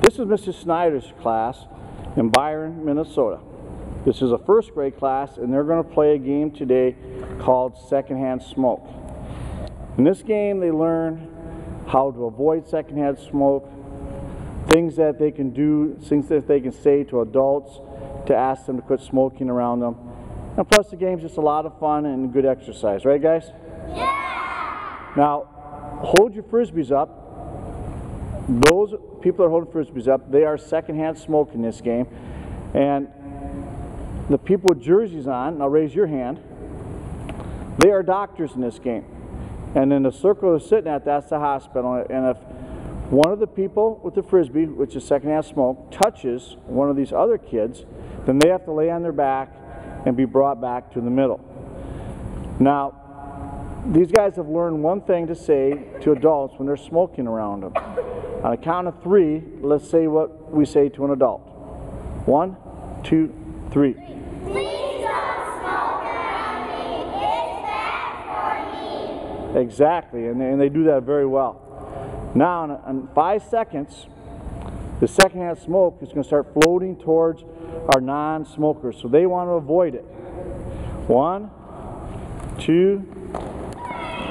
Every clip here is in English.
This is Mrs. Snyder's class in Byron, Minnesota. This is a first grade class and they're going to play a game today called Secondhand Smoke. In this game they learn how to avoid secondhand smoke, things that they can do, things that they can say to adults to ask them to quit smoking around them. And plus the game's just a lot of fun and good exercise, right guys? Yeah! Now, hold your frisbees up. Those people that are holding frisbees up, they are secondhand smoke in this game. And the people with jerseys on, now raise your hand, they are doctors in this game. And in the circle they're sitting at, that's the hospital. And if one of the people with the frisbee, which is secondhand smoke, touches one of these other kids, then they have to lay on their back and be brought back to the middle. Now, these guys have learned one thing to say to adults when they're smoking around them. On a count of three, let's say what we say to an adult. One, two, three. Exactly, and they, and they do that very well. Now, in, in five seconds, the secondhand smoke is going to start floating towards our non-smokers, so they want to avoid it. One, two,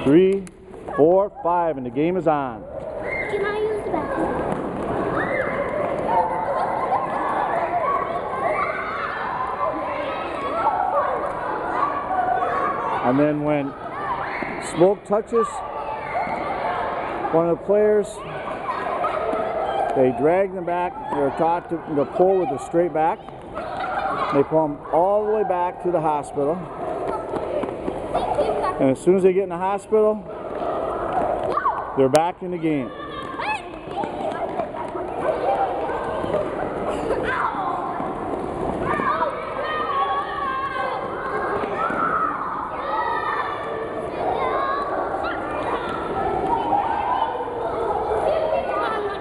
three, four, five, and the game is on. Can I use the bathroom? And then when smoke touches one of the players, they drag them back. They're taught to, to pull with a straight back. They pull them all the way back to the hospital. And as soon as they get in the hospital, they're back in the game.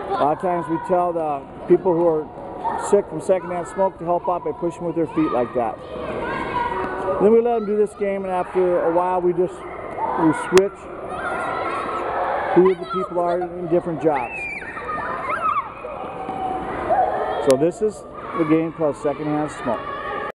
A lot of times we tell the people who are sick from secondhand smoke to help out by pushing with their feet like that. Then we let them do this game, and after a while, we just we switch who the people are in different jobs. So this is the game called secondhand smoke.